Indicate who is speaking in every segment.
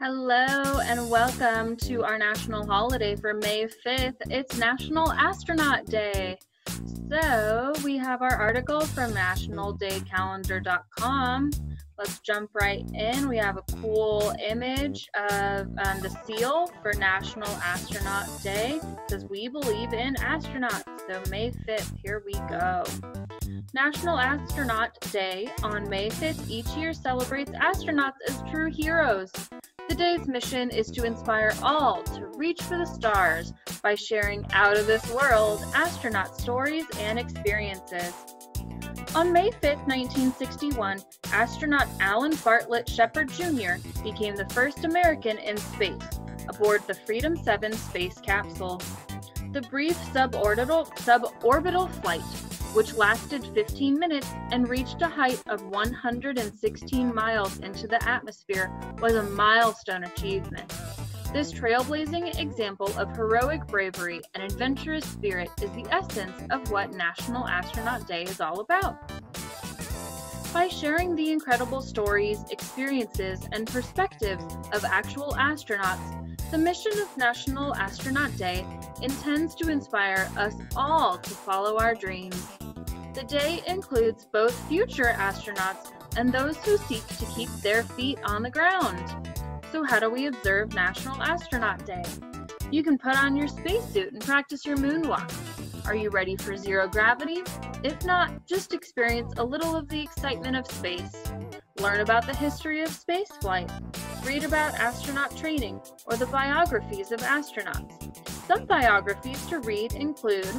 Speaker 1: Hello and welcome to our national holiday for May 5th. It's National Astronaut Day. So we have our article from nationaldaycalendar.com. Let's jump right in. We have a cool image of um, the seal for National Astronaut Day because we believe in astronauts. So May 5th, here we go. National Astronaut Day on May 5th each year celebrates astronauts as true heroes. The day's mission is to inspire all to reach for the stars by sharing out of this world astronaut stories and experiences. On May 5, 1961, astronaut Alan Bartlett Shepard Jr. became the first American in space aboard the Freedom 7 space capsule. The brief suborbital, suborbital flight which lasted 15 minutes and reached a height of 116 miles into the atmosphere, was a milestone achievement. This trailblazing example of heroic bravery and adventurous spirit is the essence of what National Astronaut Day is all about. By sharing the incredible stories, experiences, and perspectives of actual astronauts, the mission of National Astronaut Day intends to inspire us all to follow our dreams. The day includes both future astronauts and those who seek to keep their feet on the ground. So, how do we observe National Astronaut Day? You can put on your spacesuit and practice your moonwalk. Are you ready for zero gravity? If not, just experience a little of the excitement of space. Learn about the history of spaceflight. Read about astronaut training or the biographies of astronauts. Some biographies to read include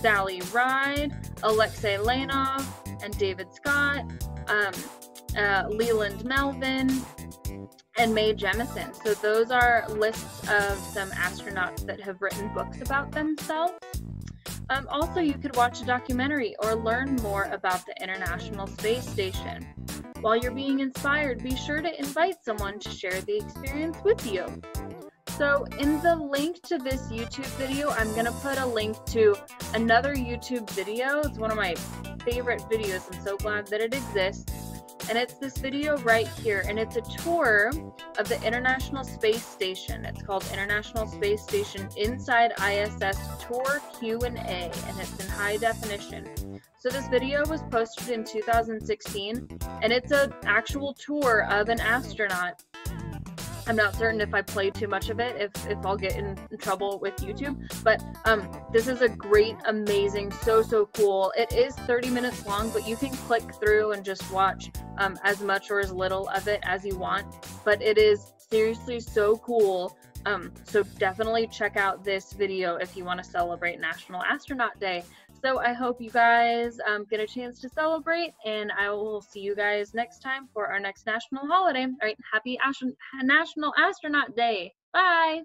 Speaker 1: Sally Ride, Alexei Leonov, and David Scott, um, uh, Leland Melvin, and Mae Jemison. So those are lists of some astronauts that have written books about themselves. Um, also, you could watch a documentary or learn more about the International Space Station. While you're being inspired, be sure to invite someone to share the experience with you. So, in the link to this YouTube video, I'm going to put a link to another YouTube video. It's one of my favorite videos. I'm so glad that it exists. And it's this video right here, and it's a tour of the International Space Station. It's called International Space Station Inside ISS Tour Q&A, and it's in high definition. So this video was posted in 2016, and it's an actual tour of an astronaut I'm not certain if I play too much of it, if, if I'll get in, trouble with YouTube. But um, this is a great, amazing, so, so cool. It is 30 minutes long, but you can click through and just watch um, as much or as little of it as you want. But it is seriously so cool. Um, so definitely check out this video if you want to celebrate National Astronaut Day. So I hope you guys um, get a chance to celebrate, and I will see you guys next time for our next national holiday. All right, happy National Astronaut Day. Bye.